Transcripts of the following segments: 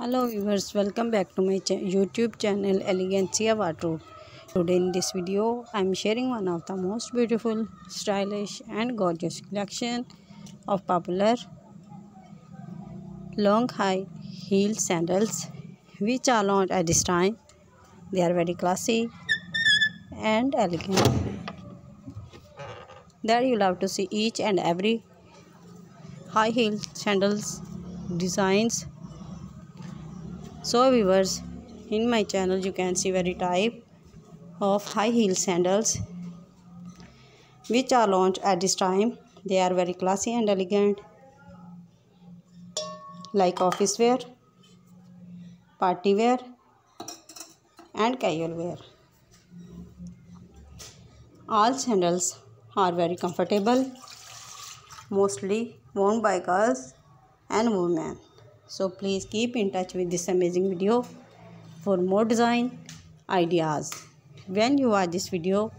hello viewers welcome back to my ch youtube channel elegancia wardrobe today in this video i'm sharing one of the most beautiful stylish and gorgeous collection of popular long high heel sandals which are launched at this time. They are very classy and elegant. There you love to see each and every high heel sandals designs so viewers in my channel you can see very type of high heel sandals which are launched at this time. They are very classy and elegant like office wear party wear and casual wear. All sandals are very comfortable mostly worn by girls and women so please keep in touch with this amazing video for more design ideas. When you watch this video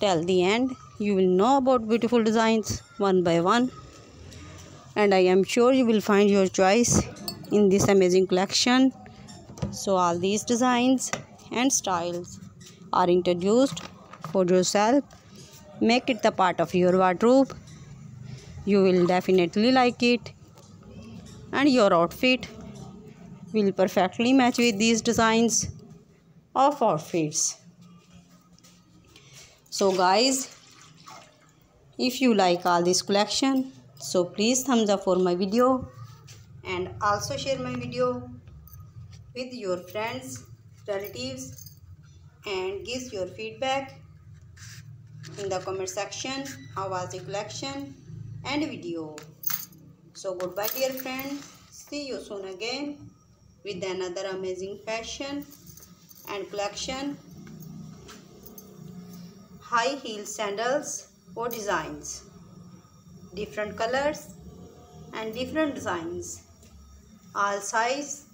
till the end you will know about beautiful designs one by one. And i am sure you will find your choice in this amazing collection. So all these designs and styles are introduced for yourself. Make it the part of your wardrobe. You will definitely like it and your outfit will perfectly match with these designs of outfits. So guys if you like all this collection so please thumbs up for my video and also share my video with your friends relatives and give your feedback in the comment section. How was the collection and video so goodbye dear friends. See you soon again with another amazing fashion and collection. High heel sandals or designs. Different colors and different designs. All size